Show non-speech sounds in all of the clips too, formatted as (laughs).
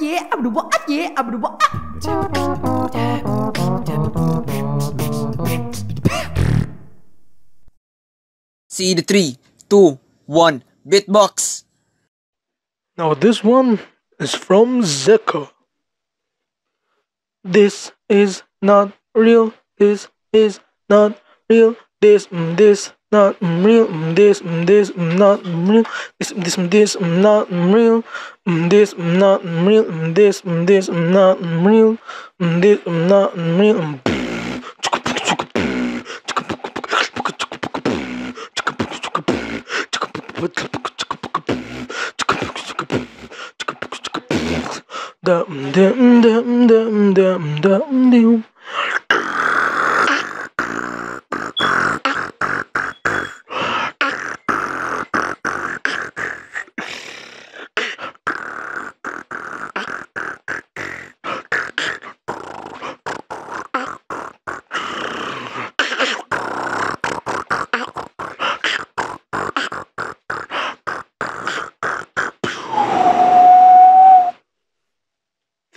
yeah, See the three, two, one, beatbox. Now this one is from Zeka. This is not real. This is not real. This mm, this not mm, real. Mm, This mm, this mm, not mm, real. This this mm, this mm, not mm, real. Mm, This mm, not mm, real. Mm, This mm, this mm, not mm, real. Mm, This mm, not mm, real. Mm, dum dum dum dum dum dum.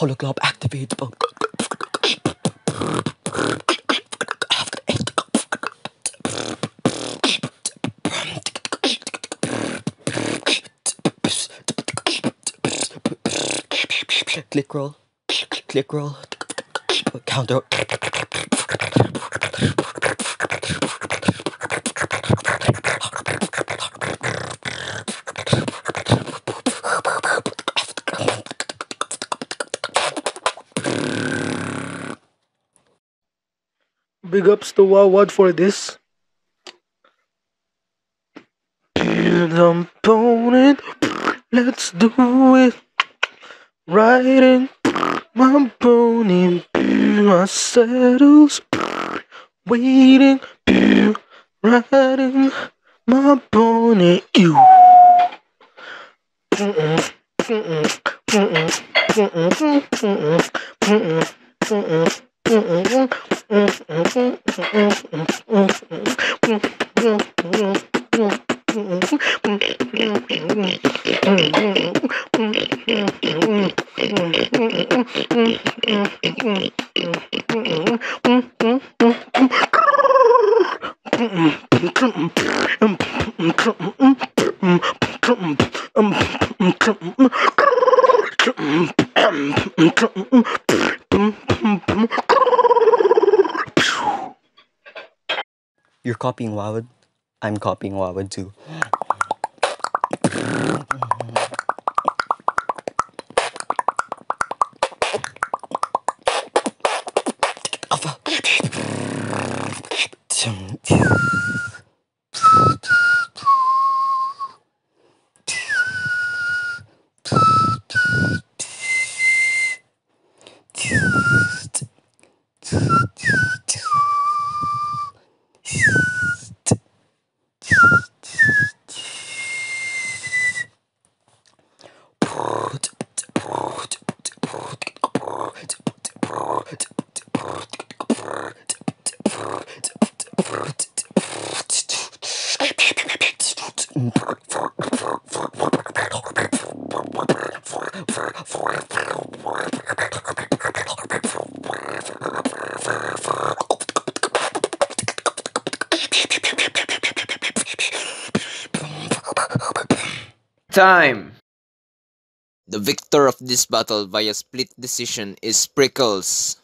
Hologlob activate. Click roll. Click roll. Counter. Big ups to Wawad for this. Build opponent, let's do it. Riding my pony, my saddles, waiting, riding my pony. You. Mm-hmm. (laughs) copying Wawad. I'm copying Wawad too. Time. The victor of this battle via split decision is Prickles.